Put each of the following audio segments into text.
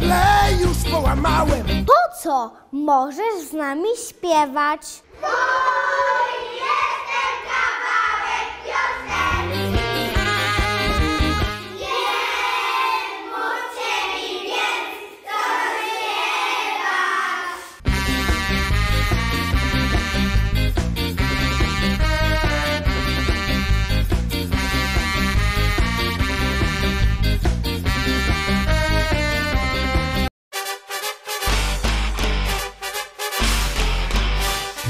meble już połamałem. Po co? Możesz z nami śpiewać.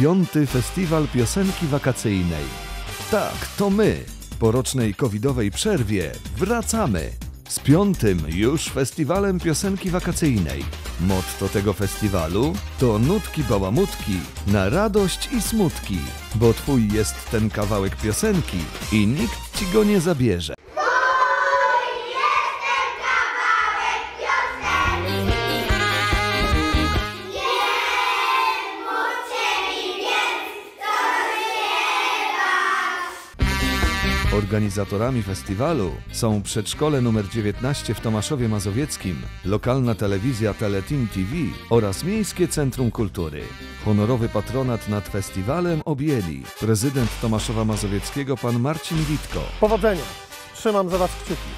Piąty Festiwal Piosenki Wakacyjnej. Tak, to my. Po rocznej covidowej przerwie wracamy. Z piątym już Festiwalem Piosenki Wakacyjnej. Motto tego festiwalu to nutki bałamutki na radość i smutki, bo twój jest ten kawałek piosenki i nikt ci go nie zabierze. Organizatorami festiwalu są Przedszkole nr 19 w Tomaszowie Mazowieckim, lokalna telewizja Teleteam TV oraz Miejskie Centrum Kultury. Honorowy patronat nad festiwalem objęli prezydent Tomaszowa Mazowieckiego pan Marcin Witko Powodzenia! Trzymam za Was kciuki.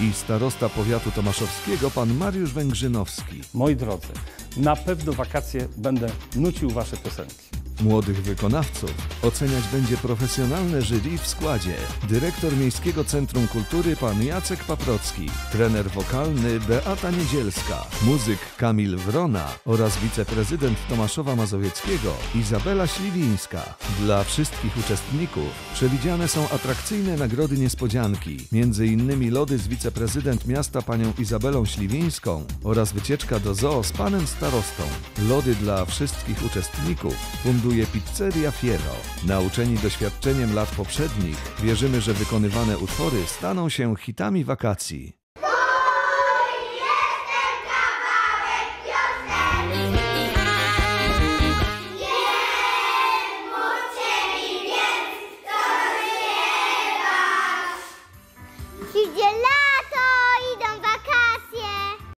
i starosta powiatu tomaszowskiego pan Mariusz Węgrzynowski. Moi drodzy, na pewno wakacje będę nucił Wasze piosenki. Młodych wykonawców oceniać będzie profesjonalne jury w składzie dyrektor Miejskiego Centrum Kultury pan Jacek Paprocki, trener wokalny Beata Niedzielska, muzyk Kamil Wrona oraz wiceprezydent Tomaszowa Mazowieckiego Izabela Śliwińska. Dla wszystkich uczestników przewidziane są atrakcyjne nagrody niespodzianki, innymi lody z wiceprezydent miasta panią Izabelą Śliwińską oraz wycieczka do zoo z panem starostą. Lody dla wszystkich uczestników funduje Pizzeria Fiero. Nauczeni doświadczeniem lat poprzednich, wierzymy, że wykonywane utwory staną się hitami wakacji.